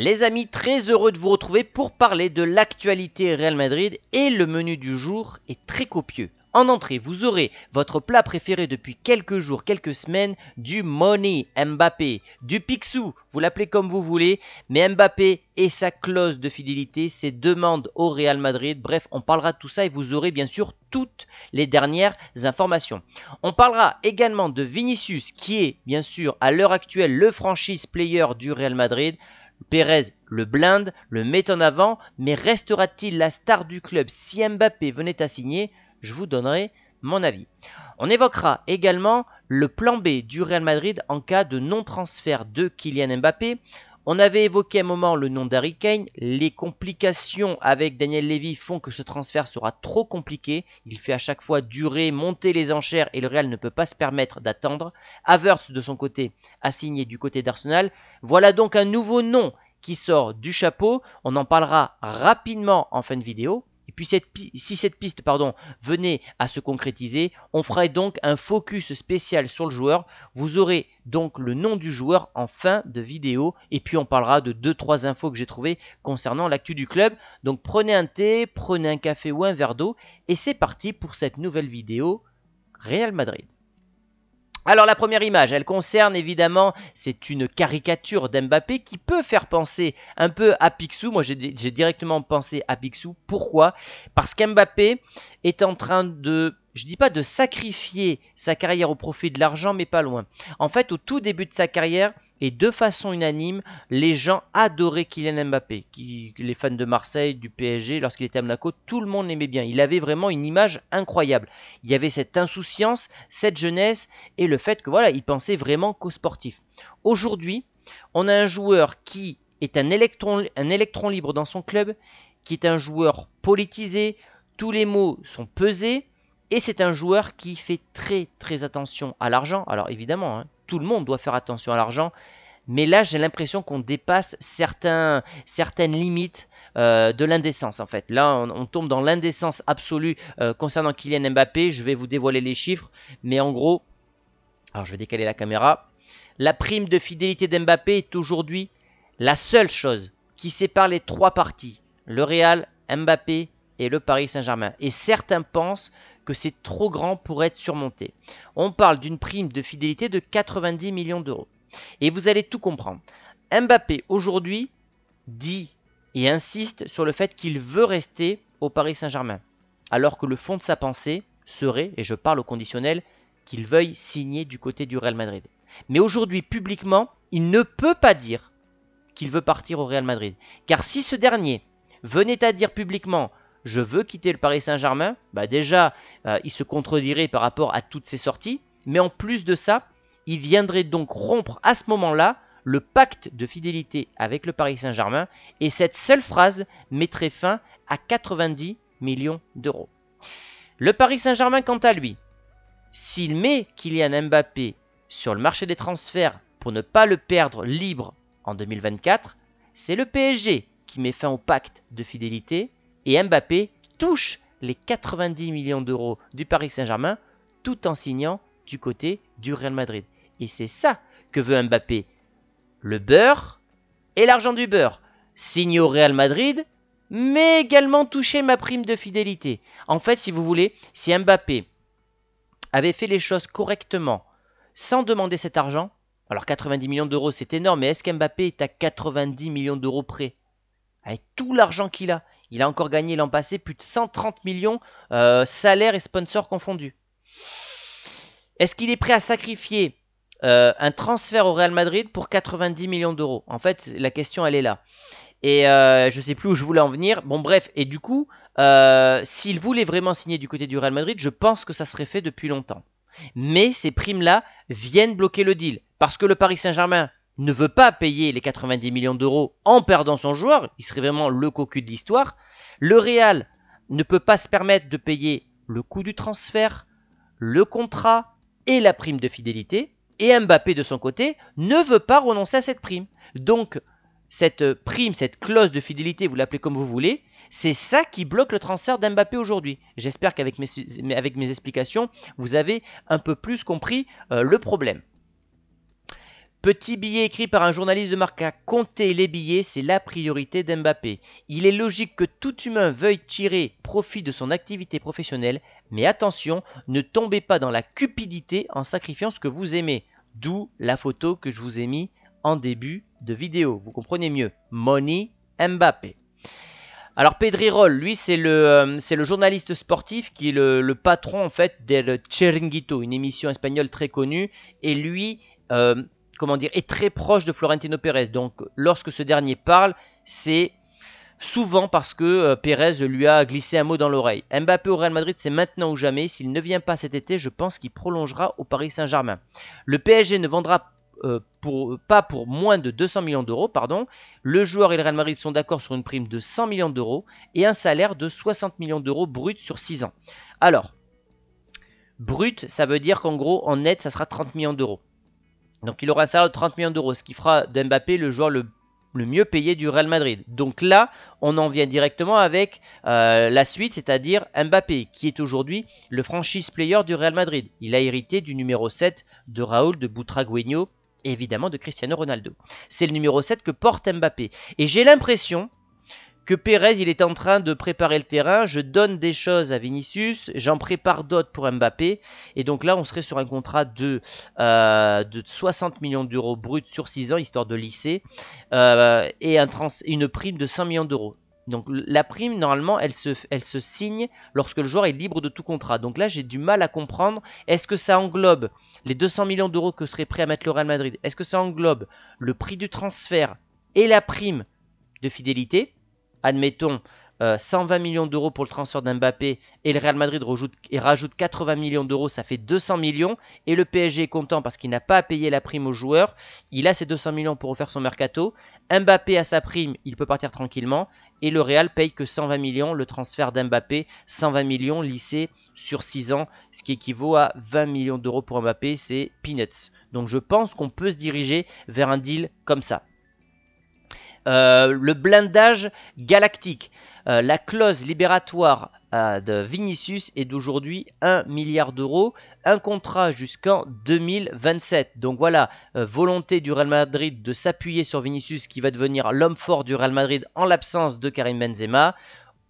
Les amis, très heureux de vous retrouver pour parler de l'actualité Real Madrid et le menu du jour est très copieux. En entrée, vous aurez votre plat préféré depuis quelques jours, quelques semaines, du Money Mbappé, du Picsou, vous l'appelez comme vous voulez, mais Mbappé et sa clause de fidélité, ses demandes au Real Madrid, bref, on parlera de tout ça et vous aurez bien sûr toutes les dernières informations. On parlera également de Vinicius qui est bien sûr à l'heure actuelle le franchise player du Real Madrid. Pérez le blinde, le met en avant, mais restera-t-il la star du club si Mbappé venait à signer? Je vous donnerai mon avis. On évoquera également le plan B du Real Madrid en cas de non-transfert de Kylian Mbappé. On avait évoqué un moment le nom d'Harry Kane. Les complications avec Daniel Levy font que ce transfert sera trop compliqué. Il fait à chaque fois durer, monter les enchères et le Real ne peut pas se permettre d'attendre. Havertz, de son côté, a signé du côté d'Arsenal. Voilà donc un nouveau nom qui sort du chapeau. On en parlera rapidement en fin de vidéo. Et puis si cette piste venait à se concrétiser, on ferait donc un focus spécial sur le joueur. Vous aurez donc le nom du joueur en fin de vidéo. Et puis on parlera de 2-3 infos que j'ai trouvées concernant l'actu du club. Donc prenez un thé, prenez un café ou un verre d'eau. Et c'est parti pour cette nouvelle vidéo Real Madrid. Alors la première image, elle concerne évidemment, c'est une caricature d'Mbappé qui peut faire penser un peu à Picsou. Moi j'ai directement pensé à Picsou. Pourquoi? Parce qu'Mbappé est en train de je dis pas de sacrifier sa carrière au profit de l'argent, mais pas loin. En fait, au tout début de sa carrière, et de façon unanime, les gens adoraient Kylian Mbappé. Les fans de Marseille, du PSG, lorsqu'il était à Monaco, tout le monde l'aimait bien. Il avait vraiment une image incroyable. Il y avait cette insouciance, cette jeunesse et le fait que voilà, il pensait vraiment qu'au sportif. Aujourd'hui, on a un joueur qui est un électron libre dans son club, qui est un joueur politisé, tous les mots sont pesés, et c'est un joueur qui fait très très attention à l'argent. Alors évidemment, hein, tout le monde doit faire attention à l'argent. Mais là, j'ai l'impression qu'on dépasse certaines limites euh, de l'indécence en fait. Là, on, tombe dans l'indécence absolue euh, concernant Kylian Mbappé. Je vais vous dévoiler les chiffres. Mais en gros, alors je vais décaler la caméra. La prime de fidélité d'Mbappé est aujourd'hui la seule chose qui sépare les trois parties. Le Real, Mbappé et le Paris Saint-Germain. Et certains pensent que c'est trop grand pour être surmonté. On parle d'une prime de fidélité de 90 millions d'euros. Et vous allez tout comprendre. Mbappé aujourd'hui dit et insiste sur le fait qu'il veut rester au Paris Saint-Germain, alors que le fond de sa pensée serait, et je parle au conditionnel, qu'il veuille signer du côté du Real Madrid. Mais aujourd'hui, publiquement, il ne peut pas dire qu'il veut partir au Real Madrid. Car si ce dernier venait à dire publiquement je veux quitter le Paris Saint-Germain, bah déjà, euh, il se contredirait par rapport à toutes ses sorties, mais en plus de ça, il viendrait donc rompre à ce moment-là le pacte de fidélité avec le Paris Saint-Germain, et cette seule phrase mettrait fin à 90 millions d'euros. Le Paris Saint-Germain, quant à lui, s'il met Kylian Mbappé sur le marché des transferts pour ne pas le perdre libre en 2024, c'est le PSG qui met fin au pacte de fidélité et Mbappé touche les 90 millions d'euros du Paris Saint-Germain tout en signant du côté du Real Madrid. Et c'est ça que veut Mbappé. Le beurre et l'argent du beurre. Signer au Real Madrid, mais également toucher ma prime de fidélité. En fait, si vous voulez, si Mbappé avait fait les choses correctement, sans demander cet argent, alors 90 millions d'euros c'est énorme, mais est-ce qu'Mbappé est à 90 millions d'euros près? Avec tout l'argent qu'il a, il a encore gagné l'an passé plus de 130 millions, euh, salaires et sponsors confondus. Est-ce qu'il est prêt à sacrifier euh, un transfert au Real Madrid pour 90 millions d'euros? En fait, la question, elle est là. Et euh, je ne sais plus où je voulais en venir. Bon, bref, et du coup, s'il voulait vraiment signer du côté du Real Madrid, je pense que ça serait fait depuis longtemps. Mais ces primes-là viennent bloquer le deal. Parce que le Paris Saint-Germain ne veut pas payer les 90 millions d'euros en perdant son joueur, il serait vraiment le cocu de l'histoire. Le Real ne peut pas se permettre de payer le coût du transfert, le contrat et la prime de fidélité. Et Mbappé de son côté ne veut pas renoncer à cette prime. Donc cette prime, cette clause de fidélité, vous l'appelez comme vous voulez, c'est ça qui bloque le transfert d'Mbappé aujourd'hui. J'espère qu'avec mes, explications, vous avez un peu plus compris euh, le problème. Petit billet écrit par un journaliste de Marca, compter les billets, c'est la priorité d'Mbappé. Il est logique que tout humain veuille tirer profit de son activité professionnelle, mais attention, ne tombez pas dans la cupidité en sacrifiant ce que vous aimez. D'où la photo que je vous ai mis en début de vidéo. Vous comprenez mieux. Money Mbappé. Alors Pedrirol, lui, c'est le, euh, le journaliste sportif qui est le, patron en fait del Chiringuito, une émission espagnole très connue. Et lui, euh, comment dire, est très proche de Florentino Pérez. Donc lorsque ce dernier parle, c'est souvent parce que euh, Pérez lui a glissé un mot dans l'oreille. Mbappé au Real Madrid, c'est maintenant ou jamais. S'il ne vient pas cet été, je pense qu'il prolongera au Paris Saint-Germain. Le PSG ne vendra euh, pas pour moins de 200 millions d'euros, pardon. Le joueur et le Real Madrid sont d'accord sur une prime de 100 millions d'euros et un salaire de 60 millions d'euros brut sur 6 ans. Alors, brut, ça veut dire qu'en gros, en net, ça sera 30 millions d'euros. Donc il aura un salaire de 30 millions d'euros, ce qui fera d'Mbappé le joueur le, mieux payé du Real Madrid. Donc là, on en vient directement avec euh, la suite, c'est-à-dire Mbappé, qui est aujourd'hui le franchise player du Real Madrid. Il a hérité du numéro 7 de Raúl de Butragueño et évidemment de Cristiano Ronaldo. C'est le numéro 7 que porte Mbappé. Et j'ai l'impression que Pérez, il est en train de préparer le terrain. Je donne des choses à Vinicius, j'en prépare d'autres pour Mbappé. Et donc là, on serait sur un contrat de, euh, de 60 millions d'euros bruts sur 6 ans, histoire de lycée, euh, et un une prime de 100 millions d'euros. Donc la prime, normalement, elle se, elle se signe lorsque le joueur est libre de tout contrat. Donc là, j'ai du mal à comprendre. Est-ce que ça englobe les 200 millions d'euros que serait prêt à mettre le Real Madrid? Est-ce que ça englobe le prix du transfert et la prime de fidélité? Admettons, 120 euh, millions d'euros pour le transfert d'Mbappé et le Real Madrid rajoute, et rajoute 80 millions d'euros, ça fait 200 millions. Et le PSG est content parce qu'il n'a pas à payer la prime aux joueurs. Il a ses 200 millions pour refaire son mercato. Mbappé a sa prime, il peut partir tranquillement. Et le Real paye que 120 millions le transfert d'Mbappé. 120 millions lissés sur 6 ans, ce qui équivaut à 20 millions d'euros pour Mbappé. C'est peanuts. Donc je pense qu'on peut se diriger vers un deal comme ça. Euh, le blindage galactique. Euh, la clause libératoire euh, de Vinicius est d'aujourd'hui 1 milliard d'euros, un contrat jusqu'en 2027. Donc voilà, volonté du Real Madrid de s'appuyer sur Vinicius qui va devenir l'homme fort du Real Madrid en l'absence de Karim Benzema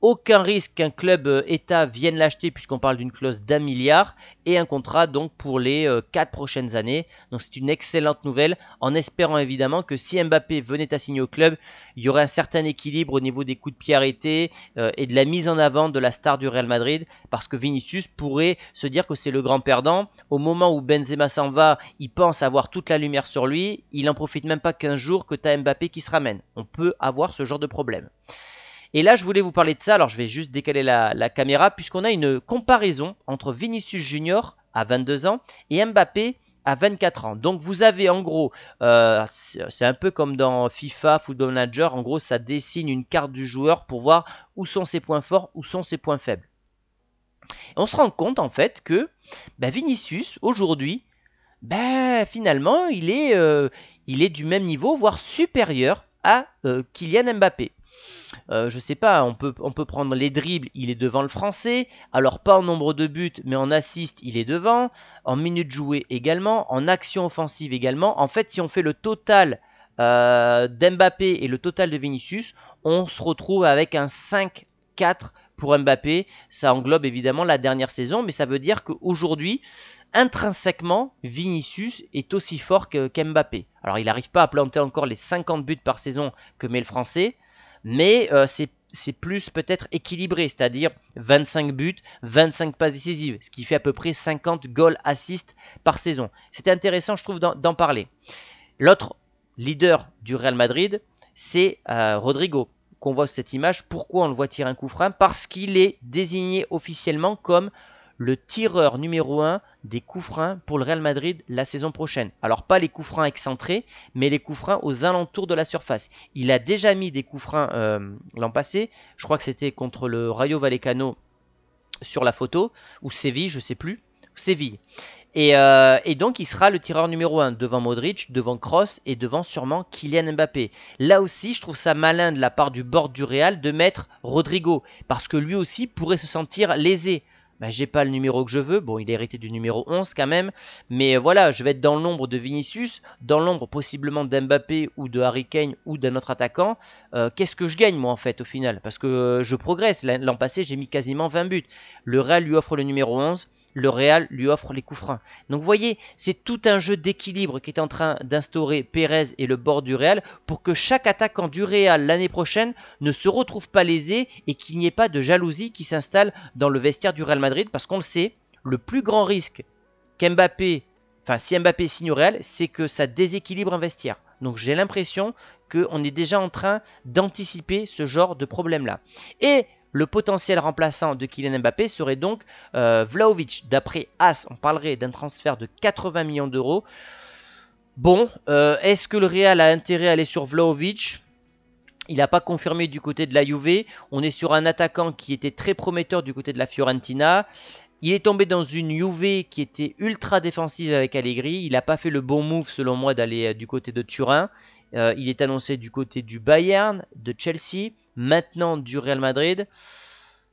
aucun risque qu'un club euh, État vienne l'acheter puisqu'on parle d'une clause d'un milliard et un contrat donc pour les 4 euh, prochaines années. Donc c'est une excellente nouvelle en espérant évidemment que si Mbappé venait à signer au club, il y aurait un certain équilibre au niveau des coups de pied arrêtés euh, et de la mise en avant de la star du Real Madrid parce que Vinicius pourrait se dire que c'est le grand perdant. Au moment où Benzema s'en va, il pense avoir toute la lumière sur lui, il n'en profite même pas qu'un jour que tu as Mbappé qui se ramène. On peut avoir ce genre de problème. Et là, je voulais vous parler de ça. Alors, je vais juste décaler la, caméra puisqu'on a une comparaison entre Vinicius Junior à 22 ans et Mbappé à 24 ans. Donc vous avez en gros, euh, c'est un peu comme dans FIFA, Football Manager, en gros ça dessine une carte du joueur pour voir où sont ses points forts, où sont ses points faibles. on se rend compte en fait que bah, Vinicius aujourd'hui, bah, finalement il est, euh, il est du même niveau, voire supérieur à euh, Kylian Mbappé. Euh, je sais pas, on peut, prendre les dribbles, il est devant le français. Alors pas en nombre de buts, mais en assist, il est devant. En minutes jouées également. En action offensive également. En fait, si on fait le total euh, d'Mbappé et le total de Vinicius, on se retrouve avec un 5-4 pour Mbappé. Ça englobe évidemment la dernière saison, mais ça veut dire qu'aujourd'hui, intrinsèquement, Vinicius est aussi fort qu'Mbappé. Alors il n'arrive pas à planter encore les 50 buts par saison que met le français, mais euh, c'est plus peut-être équilibré, c'est-à-dire 25 buts, 25 passes décisives, ce qui fait à peu près 50 goals assists par saison. C'était intéressant, je trouve, d'en parler. L'autre leader du Real Madrid, c'est euh, Rodrigo, qu'on voit sur cette image. Pourquoi on le voit tirer un coup franc? Parce qu'il est désigné officiellement comme le tireur numéro 1 des coups francs pour le Real Madrid la saison prochaine. Alors pas les coups francs excentrés, mais les coups francs aux alentours de la surface. Il a déjà mis des coups francs euh, l'an passé, je crois que c'était contre le Rayo Vallecano sur la photo, ou Séville, je sais plus, Séville. Et, euh, donc il sera le tireur numéro 1 devant Modric, devant Kroos et devant sûrement Kylian Mbappé. Là aussi, je trouve ça malin de la part du bord du Real de mettre Rodrigo, parce que lui aussi pourrait se sentir lésé bah, j'ai pas le numéro que je veux. Bon, il est hérité du numéro 11 quand même. Mais voilà, je vais être dans l'ombre de Vinicius, dans l'ombre possiblement d'Mbappé ou de Harry Kane ou d'un autre attaquant. Euh, qu'est-ce que je gagne moi en fait au final? Parce que euh, je progresse. L'an passé, j'ai mis quasiment 20 buts. Le Real lui offre le numéro 11 le Real lui offre les coups francs. Donc vous voyez, c'est tout un jeu d'équilibre qui est en train d'instaurer Pérez et le bord du Real pour que chaque attaquant du Real l'année prochaine ne se retrouve pas lésé et qu'il n'y ait pas de jalousie qui s'installe dans le vestiaire du Real Madrid parce qu'on le sait, le plus grand risque qu'Mbappé, enfin si Mbappé signe au Real, c'est que ça déséquilibre un vestiaire. Donc j'ai l'impression qu'on est déjà en train d'anticiper ce genre de problème-là. Et le potentiel remplaçant de Kylian Mbappé serait donc euh, Vlaovic. D'après As, on parlerait d'un transfert de 80 millions d'euros. Bon, euh, est-ce que le Real a intérêt à aller sur Vlaovic il n'a pas confirmé du côté de la Juve. On est sur un attaquant qui était très prometteur du côté de la Fiorentina. Il est tombé dans une Juve qui était ultra défensive avec Allegri. Il n'a pas fait le bon move selon moi d'aller euh, du côté de Turin. Euh, il est annoncé du côté du Bayern, de Chelsea, maintenant du Real Madrid.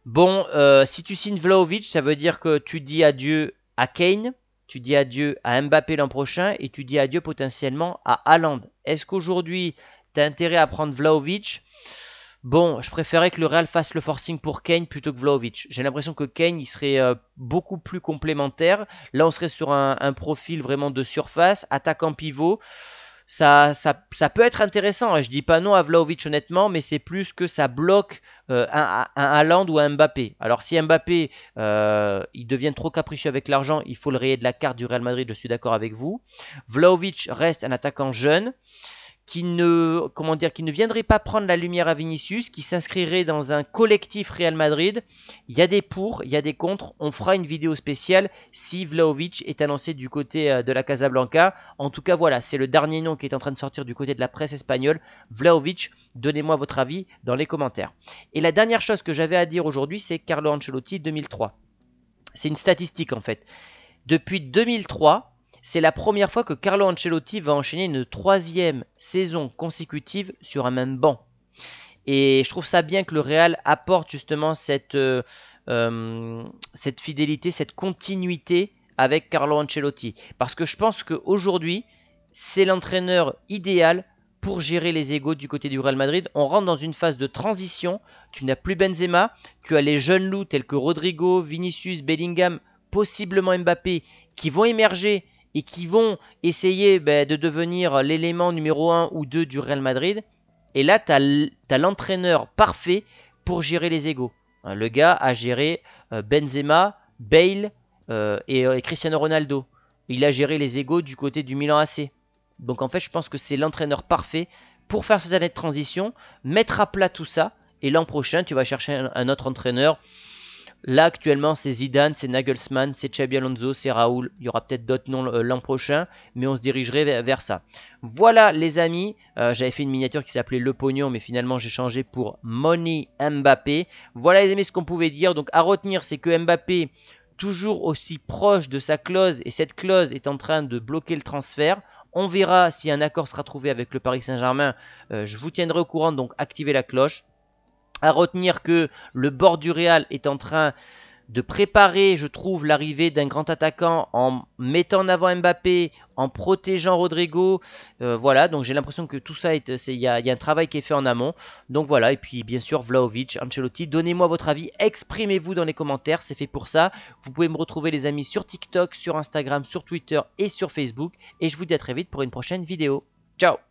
Bon, euh, si tu signes Vlaovic, ça veut dire que tu dis adieu à Kane, tu dis adieu à Mbappé l'an prochain et tu dis adieu potentiellement à Haaland. Est-ce qu'aujourd'hui, tu as intérêt à prendre Vlaovic Bon, je préférais que le Real fasse le forcing pour Kane plutôt que Vlaovic. J'ai l'impression que Kane, serait euh, beaucoup plus complémentaire. Là, on serait sur un, un profil vraiment de surface, attaquant pivot ça, ça, ça, peut être intéressant. Je dis pas non à Vlaovic honnêtement, mais c'est plus que ça bloque euh, un, un ou un Mbappé. Alors si Mbappé euh, il devient trop capricieux avec l'argent, il faut le rayer de la carte du Real Madrid. Je suis d'accord avec vous. Vlaovic reste un attaquant jeune qui ne, comment dire, qui ne viendrait pas prendre la lumière à Vinicius, qui s'inscrirait dans un collectif Real Madrid. Il y a des pour, il y a des contre. On fera une vidéo spéciale si Vlaovic est annoncé du côté euh, de la Casablanca. En tout cas, voilà, c'est le dernier nom qui est en train de sortir du côté de la presse espagnole. Vlaovic, donnez-moi votre avis dans les commentaires. Et la dernière chose que j'avais à dire aujourd'hui, c'est Carlo Ancelotti 2003. C'est une statistique en fait. Depuis 2003, c'est la première fois que Carlo Ancelotti va enchaîner une troisième saison consécutive sur un même banc. Et je trouve ça bien que le Real apporte justement cette, euh, euh, cette fidélité, cette continuité avec Carlo Ancelotti. Parce que je pense qu'aujourd'hui, c'est l'entraîneur idéal pour gérer les égaux du côté du Real Madrid. On rentre dans une phase de transition. Tu n'as plus Benzema, tu as les jeunes loups tels que Rodrigo, Vinicius, Bellingham, possiblement Mbappé, qui vont émerger et qui vont essayer ben, de devenir l'élément numéro 1 ou 2 du Real Madrid. Et là, tu as l'entraîneur parfait pour gérer les égaux. Hein, le gars a géré euh, Benzema, Bale euh, et, euh, et, Cristiano Ronaldo. Il a géré les égaux du côté du Milan AC. Donc en fait, je pense que c'est l'entraîneur parfait pour faire ces années de transition, mettre à plat tout ça. Et l'an prochain, tu vas chercher un autre entraîneur Là, actuellement, c'est Zidane, c'est Nagelsmann, c'est Xabi Alonso, c'est Raoul. Il y aura peut-être d'autres noms euh, l'an prochain, mais on se dirigerait vers, ça. Voilà, les amis. Euh, j'avais fait une miniature qui s'appelait Le Pognon, mais finalement, j'ai changé pour Money Mbappé. Voilà, les amis, ce qu'on pouvait dire. Donc, à retenir, c'est que Mbappé, toujours aussi proche de sa clause, et cette clause est en train de bloquer le transfert. On verra si un accord sera trouvé avec le Paris Saint-Germain. Euh, je vous tiendrai au courant, donc activez la cloche. À retenir que le bord du Real est en train de préparer, je trouve, l'arrivée d'un grand attaquant en mettant en avant Mbappé, en protégeant Rodrigo. Euh, voilà, donc j'ai l'impression que tout ça, il y, a un travail qui est fait en amont. Donc voilà, et puis bien sûr, Vlaovic, Ancelotti, donnez-moi votre avis, exprimez-vous dans les commentaires, c'est fait pour ça. Vous pouvez me retrouver les amis sur TikTok, sur Instagram, sur Twitter et sur Facebook. Et je vous dis à très vite pour une prochaine vidéo. Ciao